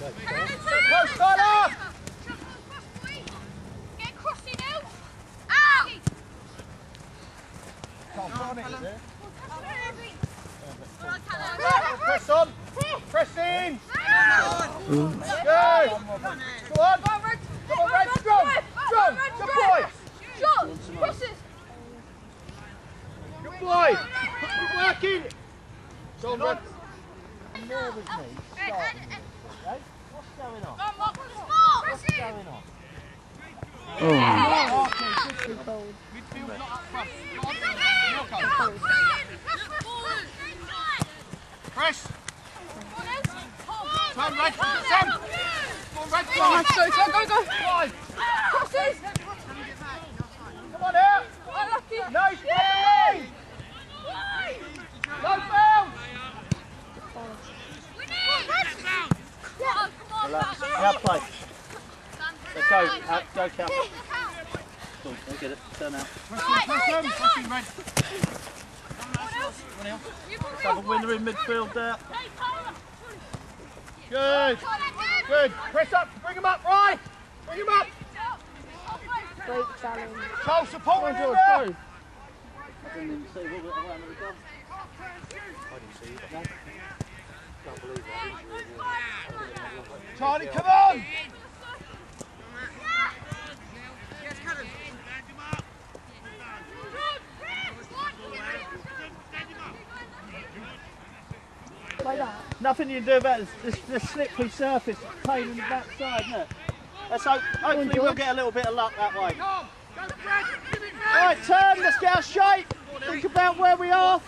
Close, Tyler! Get crossing out. Out. Can't find it, is it? Press on! Press in! Callum. Good! Go on! Come on, Red, strong! Strong! Good boy! Shot. Crosses. Good boy! Keep working! Go on, Red. Nervous me. Hey, Start. On? Yeah. Okay, good control. Press! Turn, Red! Sam! Go on, Red, Go, fly! go, go, go. Fly! Crosses. Come on out! Unlucky. Nice play! No foul! Yeah. Relax. Now play. So go, out, go, Cal. Cool, go get it. Turn out. Press on, press on! Press in, Red. Let's have a winner in midfield there. Good! Good! Press up! Bring him up, right! Bring him up! Break challenge. Cole, support him in there! I didn't even see what the one was gone. Charlie, come on! Nothing you can do about this, this, slippery surface, pain in the backside, isn't it? Hopefully we'll get a little bit of luck that way. Right, turn, let's get our shape. Think about where we are.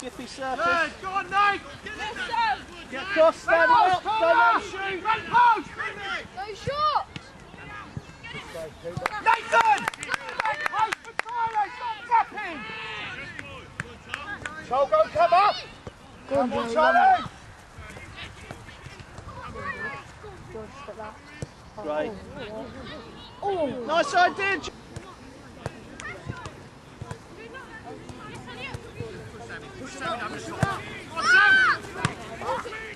Skippy surface. Good! Go on, Nate! Get across, stand up, don't let him shoot. Red post! Go short. Nathan! Red post for Tyler! Stop tapping! Cole, go cover! Come on, Charlie! George, stop that. Great. Oh, Nice idea. J-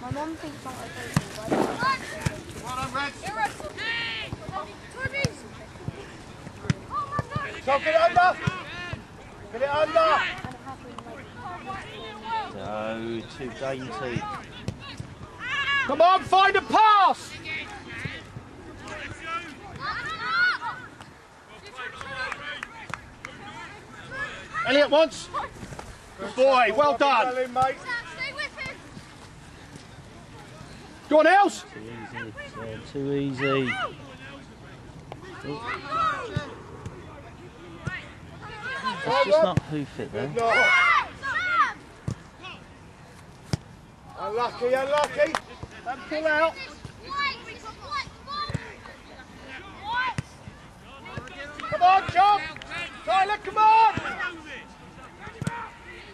my mum thinks I'm okay. Well done, Red. Tommy's. So get it under! Get it under! And happy like No, too. Come on, find a pass! Elliot once. Good boy, well done. Go on, Els. Too easy. Yeah, too easy. It's just not hoof it there. No. Unlucky, unlucky. And pull out. Come on, John. Tyler, come on.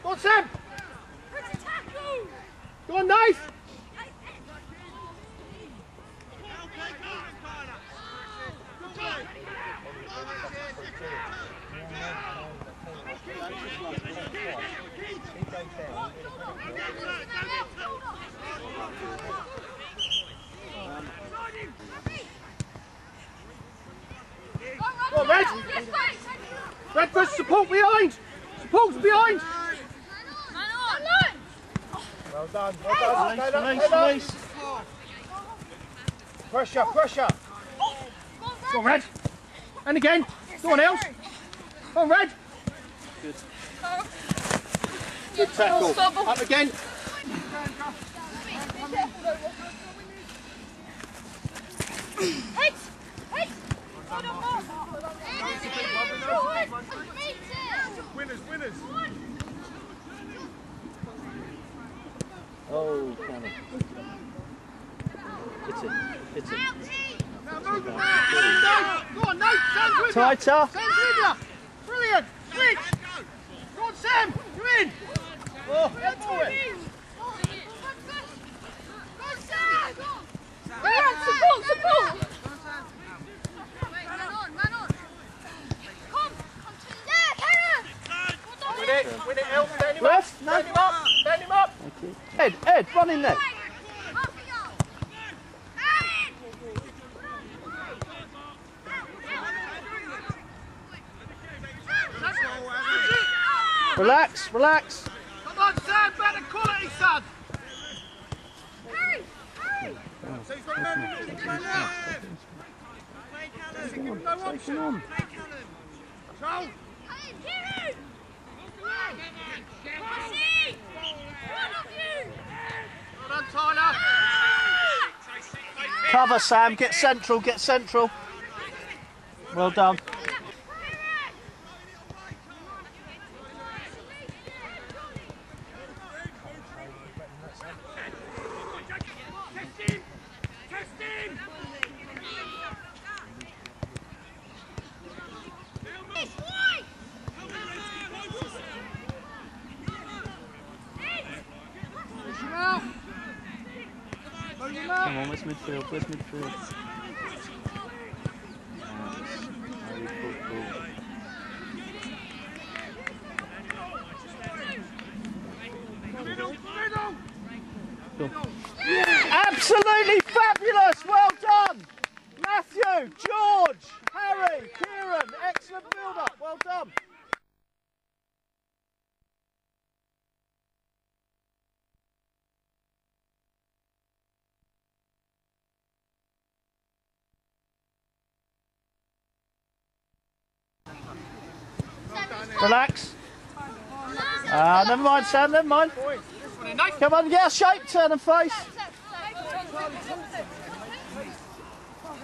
Go on, Sam. Go on, Nath. Go on, Red. Redford, support behind. Support's behind. Well done, well done. Release, Stay up, release, stay Pressure, pressure. Go on, Red. And again. Go on, Els. Go on, Red. Good. Good tackle. Up again. Winners, winners. Oh, can it? Hit it. Tighter. Sam's with. Brilliant. Switch. Go on, Sam. Come in. Oh, to it. Him up. Him up. Ed, Ed, run in there. Relax, relax. Come on, Sam, better quality, son. Joel, well done, Tyler. Cover, Sam. Get central, get central. Well done. Push him out. Where's midfield? Where's midfield? Middle, middle. Absolutely fabulous! Well done! Matthew, George, Harry, Kieran, excellent build up, well done. Relax. Ah, never mind, Sam, never mind. Come on, get a shape, turn and face.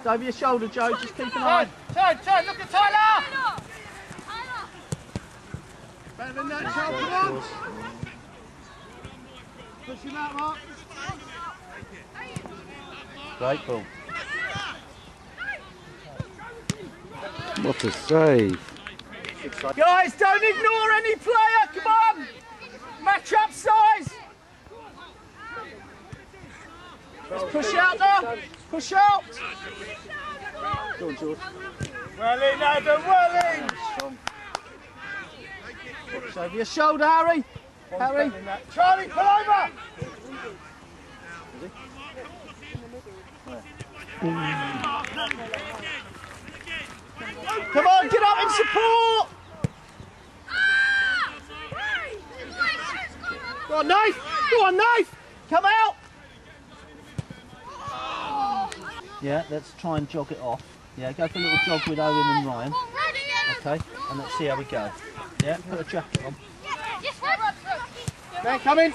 Over your shoulder, Joe, just keep an eye. Turn, turn, turn, look at Tyler. Better than that, Joel, come on. Push him out, Mark. Great ball. What a save. Guys, don't ignore any player, come on! Match up size! Let's push out now, push out! Go on, George. Well in, Adam, well in. Over your shoulder, Harry. Harry. Charlie, pull over. Come on, get up and support! Go on, knife! Go on, knife! Come out! Yeah, let's try and jog it off. Yeah, go for a little jog with Owen and Ryan. Okay, and let's see how we go. Yeah, put a jacket on. Man, come in.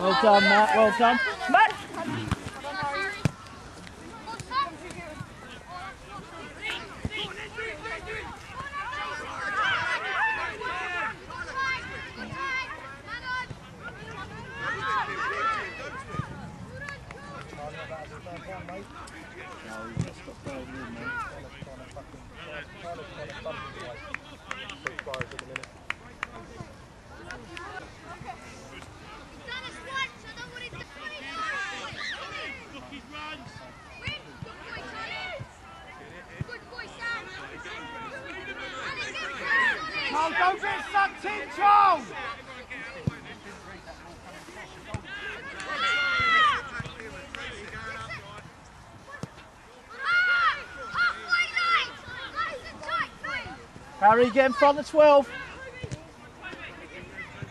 Well done, Matt. Well done. Matt! Joel, don't get sucked in, Joel. Harry, get in front of 12.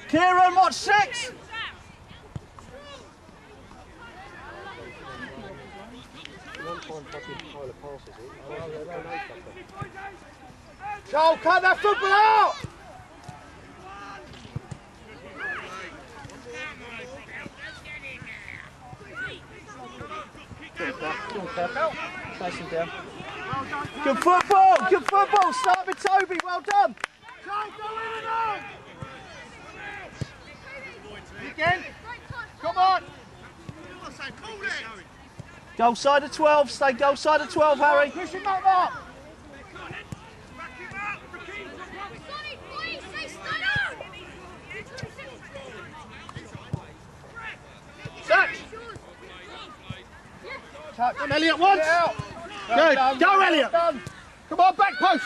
Kieran, watch six. Joel, cut that football out. Good football, good football. With Toby, well done. Joel, go in and out. Again. Come on. Goal side of 12, stay goal side of 12, Harry. Push him up, Mark. Touch. Elliot once. Good. Go, Elliot. Come on, back post.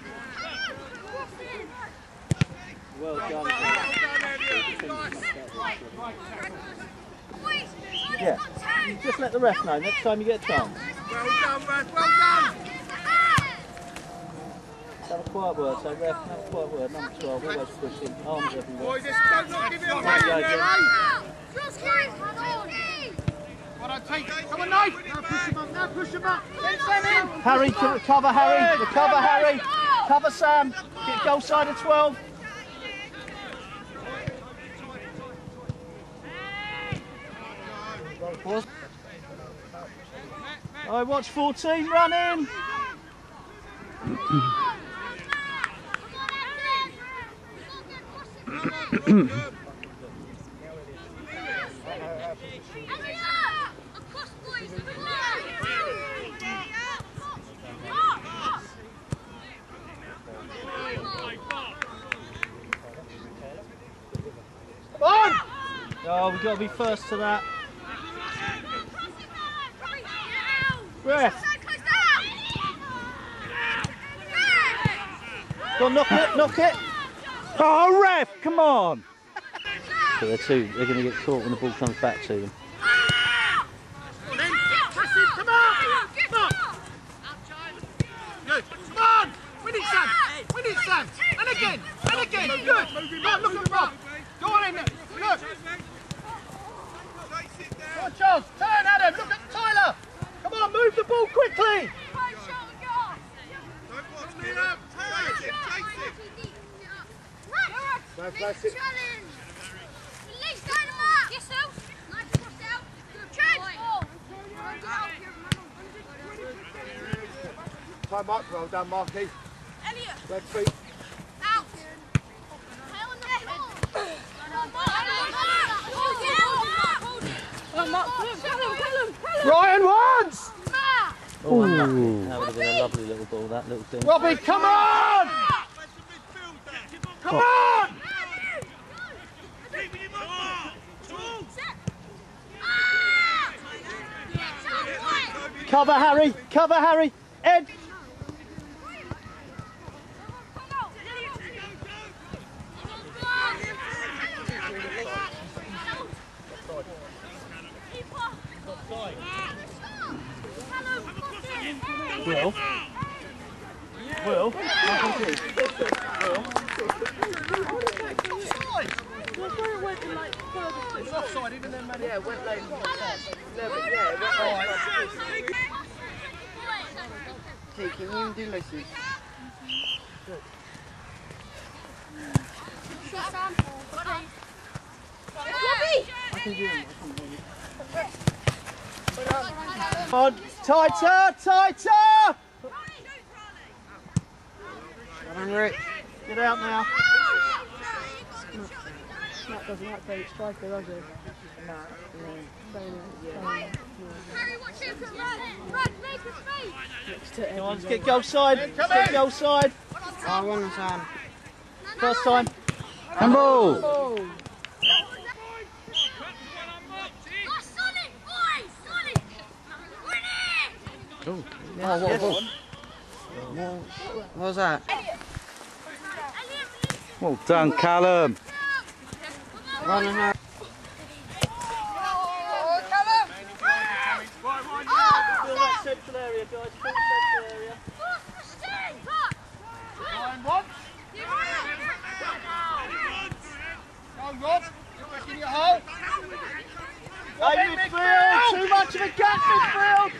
Well done. Yeah. Just let the ref know next time you get a chance. Well done, Raz. Well done. Have a quiet word. So ref, have a quiet word. Number 12. Always pushing. Arms everywhere. Boys, just don't not give it away. There you go, Jim. Jim. I take. Come on, knife. Now push him up. Now push him up. Send Sam in. Harry to recover Harry. Recover Harry. Cover Sam. Get goal side of 12. I oh, watch 14 running. Oh, we've got to be first to that. Ref. Go on, knock it, knock it. Oh, ref, come on. But they're two. They're going to get caught when the ball comes back to them. Then press him. Come on. Come on. Good. Come on. Win it, Sam. Win it, Sam. And again. Good. Look at Rob. Go on in there. Look. Go on, Charles. Turn, Adam. Look at Tyler. Come on, move the ball quickly. Time up. Well done, Marky. Elliot. Red feet. Out! Hell on the ball! Hold it! Hold it! Ryan once. Oh, unlucky. That would have been a lovely little ball, that little thing. Robbie, come on. Come on. Cover Harry, cover Harry. Ed. Will. Will. It's offside, even then, man. Yeah, went late. Can you do like this? Come on, tighter, tighter. Get out now. Matt doesn't like playing striker, does he? Next to Come on, let's get goal side. Let's get goal side. I want Sam. First time. Handball. Oh, Oh, what, what, what was that? Well done, Callum hurry. Fill that central area, guys. Fill the central area. Ryan once. Go, Rob. Get back in your hole. Hey, midfield. Too much of a gap, midfield.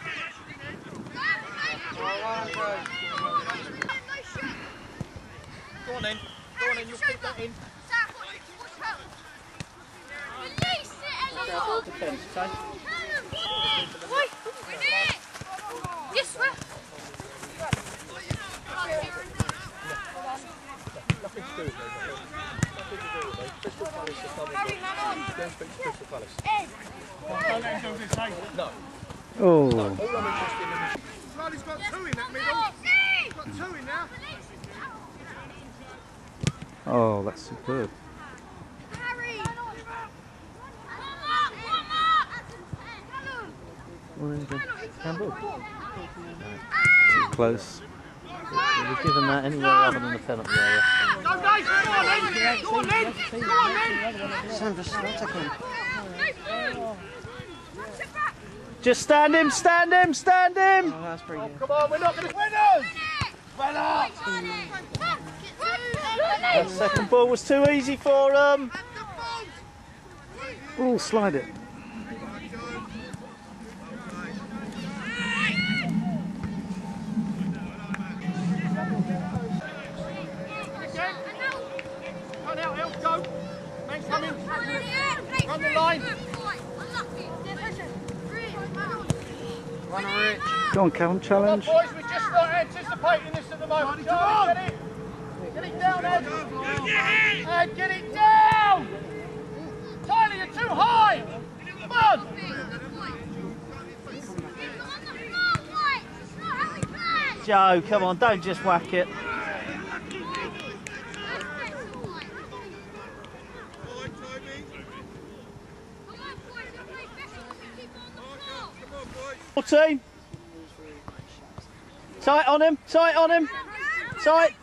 Go on then. Go on then. You'll keep that in. South defence, okay? Yes, sir. Nothing to do. Don't let him do this, eh? Oh, Riley's got two in that middle. Got two in now. oh, that's superb. Campbell. Too close. We've given that anywhere other than the penalty area. Go, Dave. Go on, then. Go on, then. Go on, then. Sandra Slotterkin. Just stand him, stand him, stand him! Oh, that's pretty good. Come on, we're not going to winners. That second ball was too easy for him. Oh, slide it. Run out, help, go. Men coming. Run the line. One on Rich. Go on, Callum, Come on, challenge. boys, we're just not anticipating this at the moment. Charlie, get it. Get it down, Ed. Ed, get it down. Tyler, you're too high. Come on. Joe, come on, don't just whack it. Fourteen. Tight on him, tight on him, tight.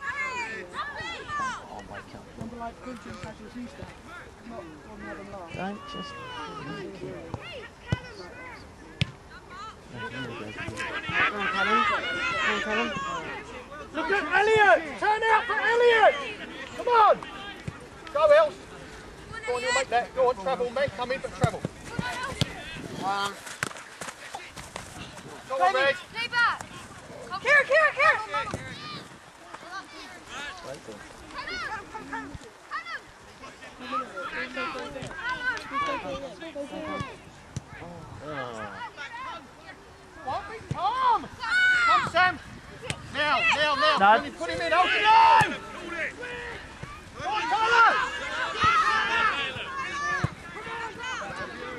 Don't just. Come on, Callum. Come on, Callum. Look at Elliot. Turn out for Elliot. Come on. Go, Els. Go on, you'll make that. Go on, travel, men. Come in, but travel. One. Go on, Red. Kira, Kira, Kira! Won't be calm. Come, Sam. Now, now, now. Can you put him in? On, Tyler.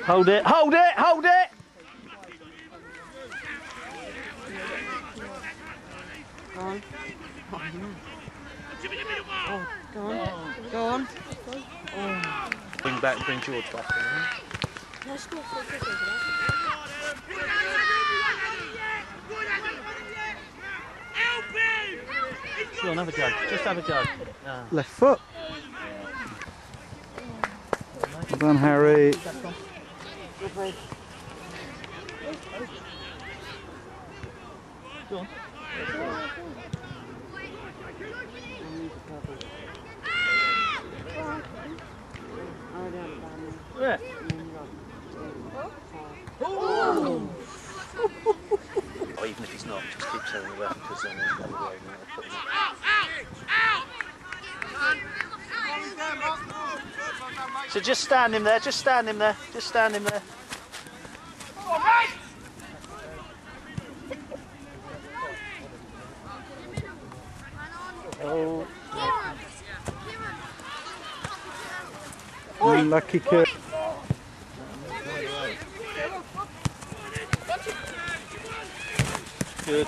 Hold it, hold it, hold it. Go on. Oh, go on. Go on. Bring back, bring George back. in. Go on, have a go. Just have a go. Ah. Left foot. Well done, Harry. Yeah. Oh, even if he's not, just keep telling the ref because then he's going to go put him So just stand him there, just stand him there, just stand him there. Come on, Red. Oh, Lucky kid. good.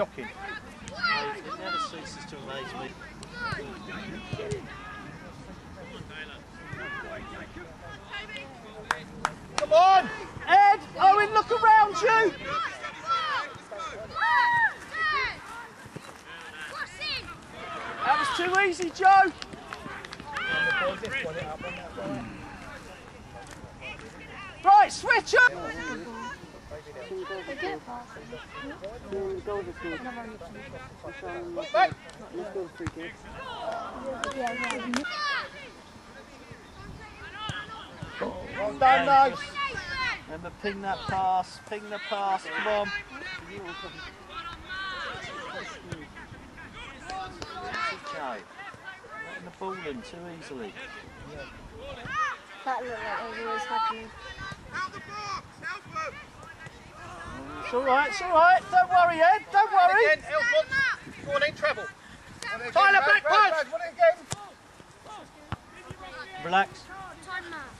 shocking. It never ceases to amaze me. Come on. Ed, Owen, look around you. That's too easy, Joe. Right, switch up. Let's go free kick. Yeah, yeah. Well done, those. Remember, ping that pass, ping the pass, come on. Joe, letting the ball in too easily. That looked like it was happening. It's all right, it's all right. Don't worry, Ed, don't worry. Again, Elf, go on in, treble. Tyler, back pass. again. Relax.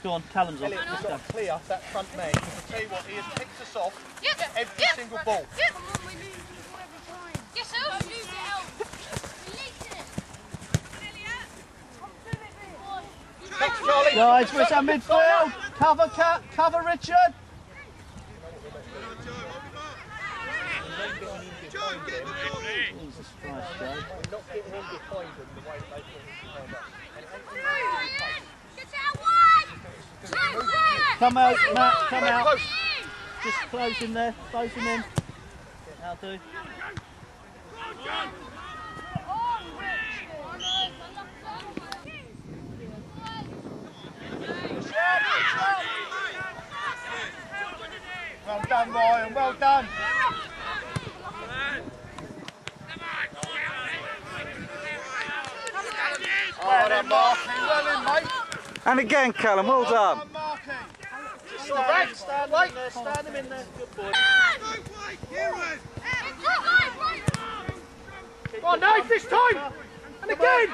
Go on, Callum's on. Elliot, Let's we've got to clear that front man. Because I tell you what, he has picked us off Yep. every yep. single ball. Yep. Yes, sir. Don't lose it, Elf. Release it. Thanks, Guys, where's our midfield? Cover, Cat, cover Richard. Not getting in behind the way they. Come out, Matt, come out. Just close in there, close him in. Now do. Well done, Ryan. Well done. Well done, Well. And again, Callum, well done. Well done, Marky. Stand, stand him in there, stand him in there. Good boy. Go on, Nate, this time. And again.